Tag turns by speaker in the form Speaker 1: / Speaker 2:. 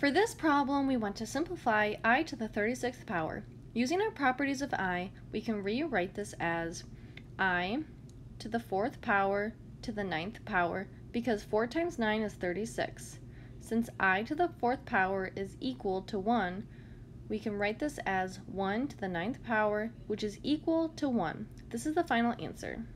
Speaker 1: For this problem, we want to simplify i to the 36th power. Using our properties of i, we can rewrite this as i to the 4th power to the ninth power because 4 times 9 is 36. Since i to the 4th power is equal to 1, we can write this as 1 to the ninth power, which is equal to 1. This is the final answer.